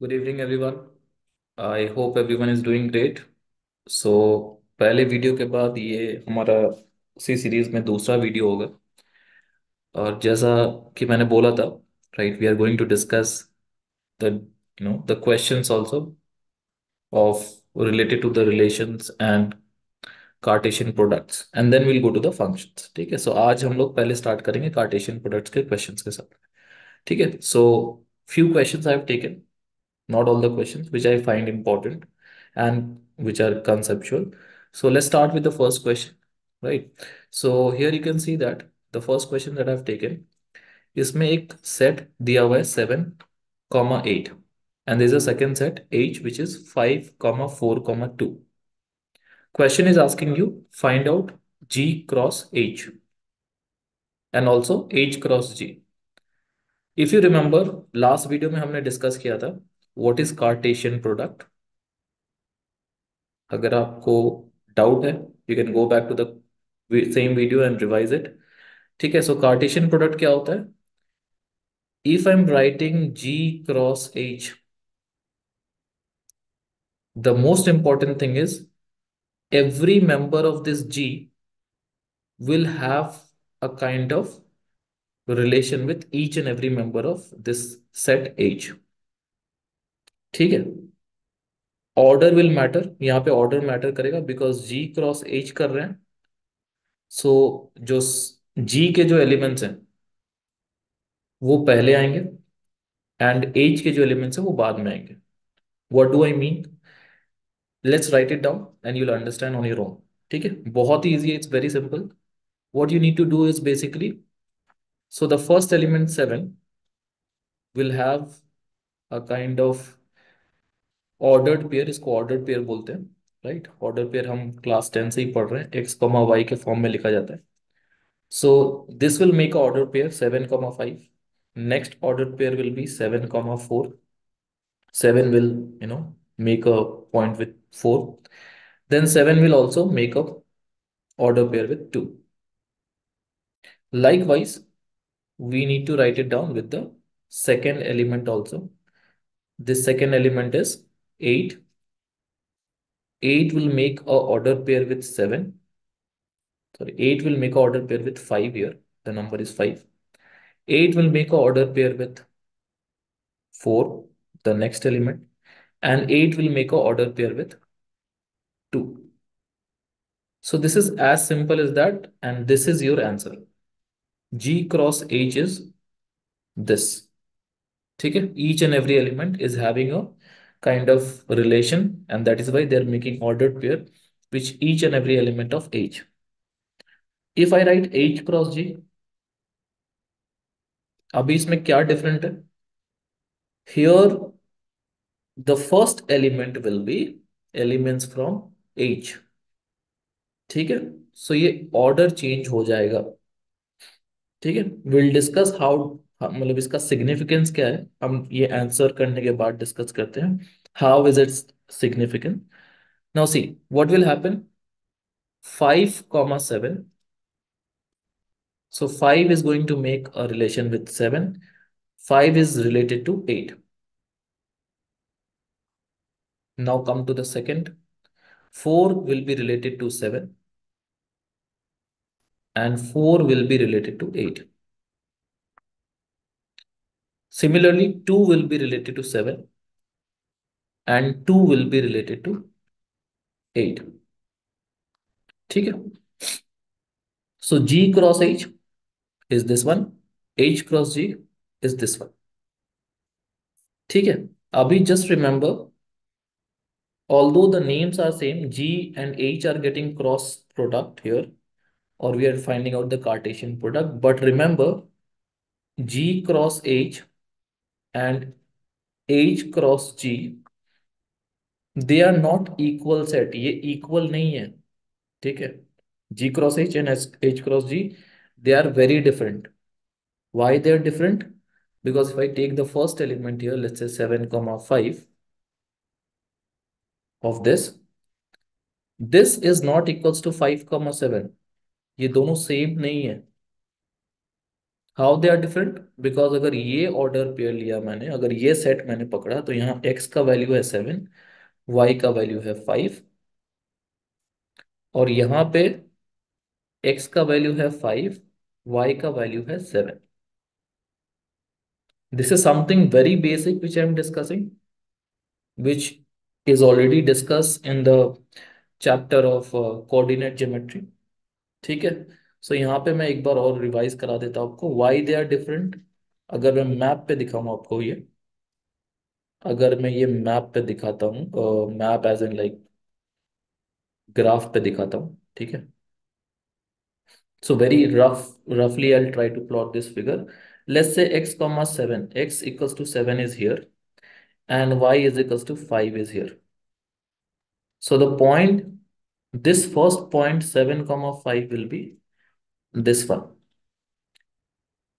Good evening everyone I hope everyone is doing great so पहले video के बाद ये हमारा उसी सीरीज़ में दूसरा वीडियो होगा। और जैसा कि मैंने बोला था right we are going to discuss the you know the questions also of related to the relations and Cartesian products and then will go to the functions ठीक है? सो आज हम लोग पहले स्टार्ट करेंगे कार्टेशियन प्रोडक्ट्स के क्वेश्चंस के साथ। ठीक है? So few questions I have taken not all the questions which I find important and which are conceptual. So let's start with the first question, right? So here you can see that the first question that I've taken इसमें एक set दिया हुआ है seven comma eight and there is a second set h which is five comma four comma two. Question is asking you find out g cross h and also h cross g. If you remember last video में हमने discuss किया था what is Cartesian product अगर आपको doubt है you can go back to the same video and revise it ठीक है सो Cartesian product क्या होता है if I am writing ji cross H the most important thing is every member of this G will have a kind of relation with each and every member of this set H. ठीक है? Order will matter यहाँ पे order matter करेगा because G cross H कर रहे हैं। सो so, जो जी के जो एलिमेंट्स हैं वो पहले आएँगे एंड एच के जो एलिमेंट्स हैं वो बाद में आएँगे। What do I mean let's write it down and you'll understand on your own ठीक है? बहुत ही ईजी है it's very simple what you need to do is basically so the first element 7 will have a kind of ordered pair इसको ordered pair बोलते हैं right order pair हम class ten से ही पढ़ रहे हैं एक्स कॉमा वाई के फॉर्म में लिखा जाता है so this will make order pair seven comma five next order pair will be seven comma four seven will you know make a point with 4 then 7 will also make a order pair with 2 likewise we need to write it down with the second element also this second element is 8. 8 will make a order pair with 7. Sorry, 8 will make order pair with 5 here. The number is 5. 8 will make a order pair with 4, the next element. And 8 will make a order pair with 2. So this is as simple as that. And this is your answer. G cross H is this. Okay? Each and every element is having a kind of relation and that is why they are making ordered pair which each and every element of h if i write h cross g अभी इसमें क्या different है here the first element will be elements from h ठीक है सो so ये order change हो जाएगा ठीक है विल डिस्कस मतलब इसका सिग्निफिकेंस क्या है? हम ये आंसर करने के बाद डिस्कस करते हैं। How is it significant now see what will happen five comma seven so five is going to make a relation with seven five is related to eight now come to the second four will be related to seven and four will be related to eight Similarly, 2 will be related to 7 and 2 will be related to 8. ठीक है So G cross H is this one, H cross G is this one. ठीक है अभी just remember, although the names are same, G and H are getting cross product here, or we are finding out the Cartesian product. But remember, G cross H and H cross G, they are not equal set. ये equal नहीं है ठीक है G cross H and H cross G, they are very different. Why they are different? Because if I take the first element here, let's say 7 comma 5 of this, this is not equals to 5 comma 7. ये दोनों same नहीं है How they are different because अगर ये order pair लिया मैंने, अगर ये सेट मैंने पकड़ा तो यहाँ एक्स का वैल्यू है सेवन वाई का वैल्यू है फाइव और यहाँ पे x का वैल्यू है फाइव y का वैल्यू है seven this is something very basic which I am discussing which is already discuss in the chapter of coordinate geometry ठीक है? सो so, यहाँ पे मैं एक बार और रिवाइज करा देता हूँ आपको वाई दे आर डिफरेंट अगर मैं मैप पे दिखाऊँ आपको ये अगर मैं ये मैप पे दिखाता हूँ map as an like graph पे दिखाता हूँ ठीक है so very rough roughly I'll try to plot this figure let's say x comma 7 x equals to 7 is here and y is equals to 5 is here so the point this first point 7 comma 5 will be this one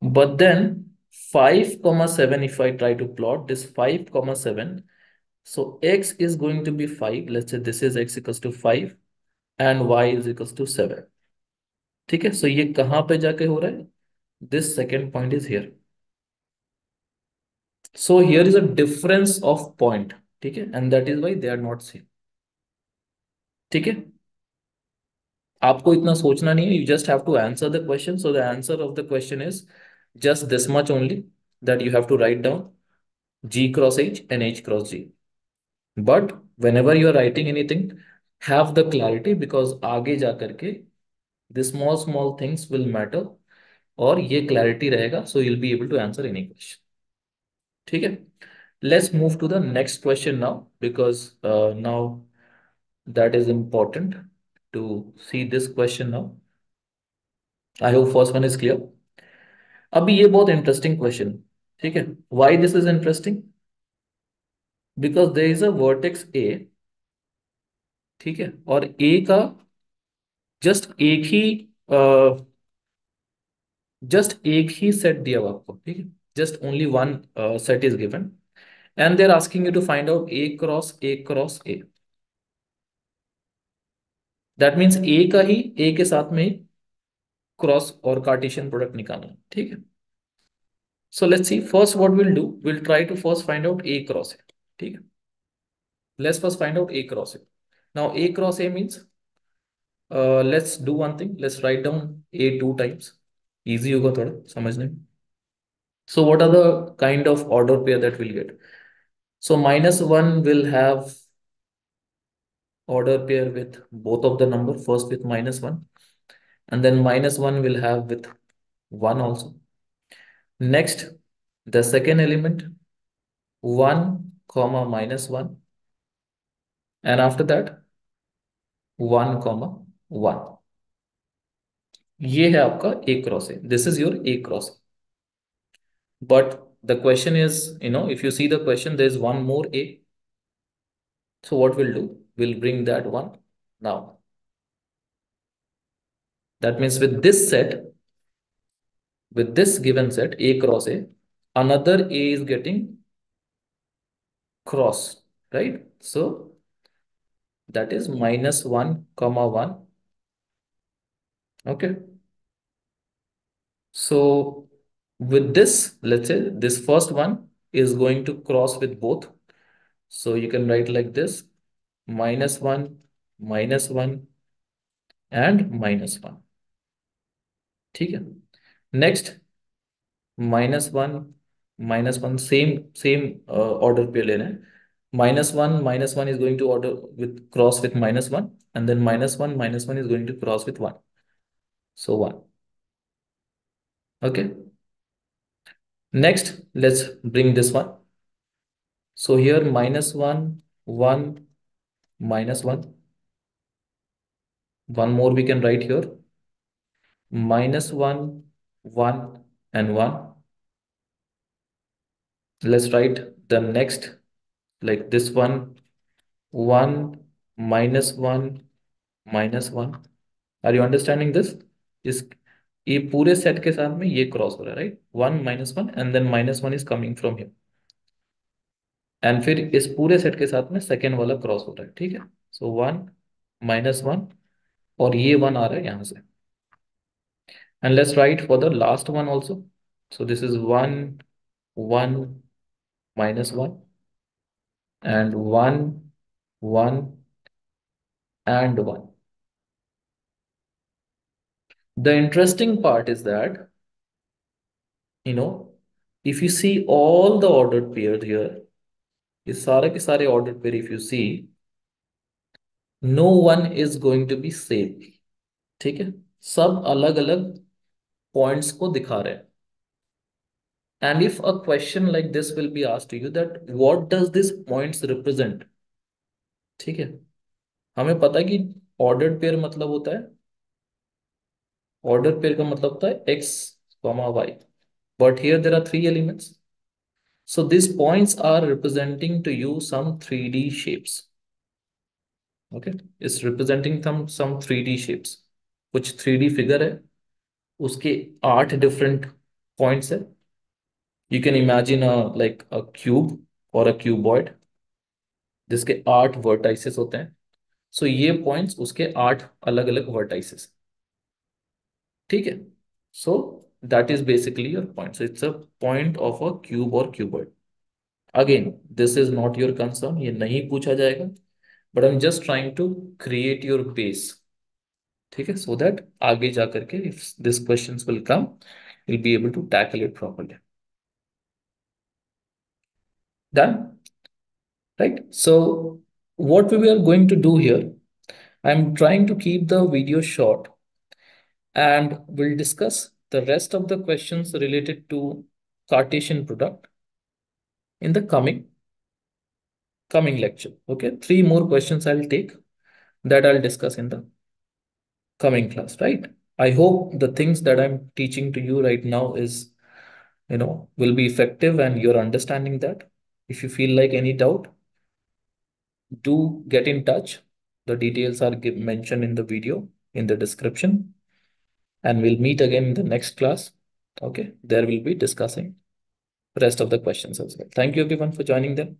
but then 5 comma 7 if i try to plot this 5 comma 7 so x is going to be 5 let's say this is x equals to 5 and y is equals to 7 ठीक है सो ये कहां पे जाके हो रहा है this second point is here so here is a difference of point ठीक है and that is why they are not same ठीक है आपको इतना सोचना नहीं है you just have to answer the question so the answer of the question is just this much only that you have to write down G cross H and H cross G but whenever you are writing anything have the clarity because आगे जा करके the small small things will matter और ये clarity रहेगा so you'll be able to answer any question ठीक है? Let's move to the next question now because now that is important to see this question now I hope first one is clear अभी ये बहुत interesting question ठीक है why this is interesting because there is a vertex ए ठीक है और ए का just एक ही uh, जस्ट एक ही सेट दिया हुआ आपको ठीक है just only one set is given and they are asking you to find out A cross A cross A that means A का ही ए के साथ में क्रॉस और कार्टेशियन प्रोडक्ट निकालना ठीक है? So let's see first what will do will try to first find out A cross A ठीक है? Let's first find out A cross A now A cross A means let's do one thing let's write down A two times easy होगा थोड़ा, समझने में। So what are the kind of order pair that we'll get? So minus 1 will have order pair with both of the number first with minus 1 and then minus 1 will have with 1 also next the second element 1 comma minus 1 and after that 1 comma 1 ये है आपका ए cross A this is your A cross but the question is you know if you see the question there is one more A so what we'll do we'll bring that one now. That means with this set with this given set a cross a another a is getting cross right? So that is minus 1 comma 1 okay. So with this let's say this first one is going to cross with both. So you can write like this minus 1 minus 1 and minus 1 ठीक है next minus one minus one same same order पे लेना है minus 1 minus 1 is going to order with cross with minus 1 and then minus 1 minus 1 is going to cross with 1 so 1 okay next let's bring this one so here minus 1 1 minus 1 one more we can write here minus 1 1 and 1 let's write the next like this one 1 minus 1 minus 1 are you understanding this इस ये पूरे set के साथ में ये cross हो रहा है right one minus one and then minus one is coming from here and फिर इस पूरे सेट के साथ में सेकेंड वाला क्रॉस हो रहा है, ठीक है? सो वन माइनस वन और ये वन आ रहा है यहाँ से। And let's write for the last one also so this is one one minus one and one one and one the interesting part is that you know if you see all the order pair here ये सारे के सारे order पर if you see no one is going to be safe ठीक है? सब अलग अलग पॉइंट्स को दिखा रहे हैं। And if a question like this will be asked you that what does this point represent ठीक है? हमें पता है कि ऑर्डर पेयर मतलब होता है? ऑर्डर पेयर का मतलब होता है X comma Y but here there are three elements so these points are representing to you some 3d shapes okay it's representing some some 3d shapes कुछ 3d फिगर है उसके आठ डिफरेंट पॉइंट्स है you can imagine a like a cube or a cuboid जिसके आठ vertices होते हैं सो so ये पॉइंट्स उसके आठ अलग अलग वर्टाइसेस ठीक है so that is basically your point so it's a point of a cube और cuboid again this is not your concern ये नहीं पूछा जाएगा but I am just trying to create your base ठीक है सो दैट आगे जा करके if this questions will come will be able to tackle it properly Done? Right? So what we are going to do here, I'm trying to keep the video short and we'll discuss the rest of the questions related to Cartesian product in the coming coming lecture. Okay, three more questions I'll take that I'll discuss in the coming class, right? I hope the things that I'm teaching to you right now is, you know, will be effective and you're understanding that. If you feel like any doubt, do get in touch. The details are mentioned in the video in the description. And we'll meet again in the next class. Okay, there we'll be discussing rest of the questions as well. Thank you everyone for joining them.